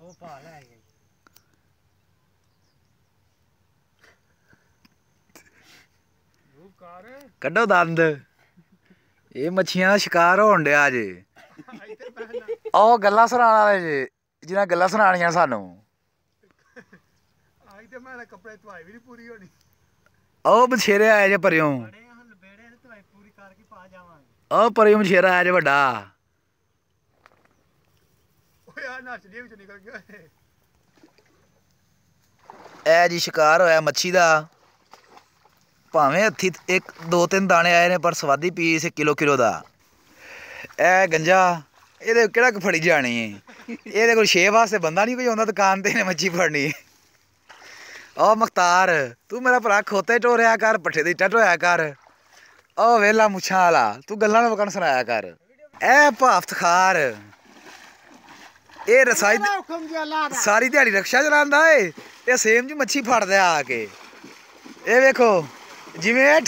ਉਹ ਪਾ ਲੈ ਗਈ ਉਹ ਕਾਰ। ਕੱਢੋ ਦੰਦ। ਇਹ ਮੱਛੀਆਂ ਦਾ ਸ਼ਿਕਾਰ ਹੋਣ ਡਿਆ ਜੇ। ਉਹ ਗੱਲਾਂ ਸੁਣਾਉਣ ਵਾਲੇ ਜੇ ਜਿਹਨਾਂ ਗੱਲਾਂ ਸੁਣਾਣੀਆਂ ਸਾਨੂੰ। ਆਈ ਤੇ ਮੈਂ ਕੱਪੜੇ ਧਵਾਈ ਵੀ ਨਹੀਂ ਪੂਰੀ ਹੋਣੀ। ਉਹ ਬਛੇਰੇ ਆਏ ਜੇ ਪਰਿਓ। ਉਹ ਪਰਿਓ ਬਛੇਰਾ ਆਇਆ ਜੇ ਵੱਡਾ। ਓਏ ਵਿੱਚ ਨਿਕਲ ਗਿਆ ਇਹ। ਜੀ ਸ਼ਿਕਾਰ ਹੋਇਆ ਮੱਛੀ ਦਾ। ਭਾਵੇਂ ਹੱਥੀ ਇੱਕ, ਦੋ, ਤਿੰਨ ਦਾਣੇ ਆਏ ਨੇ, ਪਰ ਸਵਾਦੀ ਪੀਸ ਕਿਲੋ ਕਿਲੋ ਦਾ। ਇਹ ਗੰਜਾ, ਇਹਦੇ ਕਿਹੜਾ ਫੜੀ ਜਾਣੀ ਹੈ ਇਹਦੇ ਕੋਲ ਛੇ ਵਾਸਤੇ ਬੰਦਾ ਨਹੀਂ ਕੋਈ ਆਉਂਦਾ ਦੁਕਾਨ ਤੇ ਨੇ ਮੱਛੀ ਫੜਨੀ। ਉਹ ਮੁਖਤਾਰ, ਤੂੰ ਮੇਰਾ ਭਰਾ ਖੋਤੇ ਟੋਰਿਆ ਕਰ, ਪੱਠੇ ਦੀ ਟੱਟ ਕਰ। ਉਹ ਵੇਲਾ ਮੁੱਛਾਂ ਵਾਲਾ, ਤੂੰ ਗੱਲਾਂ ਨਾ ਵਕਣ ਸੁਣਾਇਆ ਕਰ। ਇਹ ਭਾਫਤ ਖਾਰ ਇਹ ਰਸਾਈ ਸਾਰੀ ਦਿਹਾੜੀ ਰਕਸ਼ਾ ਚਲਾਉਂਦਾ ਏ ਤੇ ਸੇਮ ਜੀ ਮੱਛੀ ਫੜਦਾ ਆ ਕੇ। ਇਹ ਵੇਖੋ ਜਿਵੇਂ ਇਹ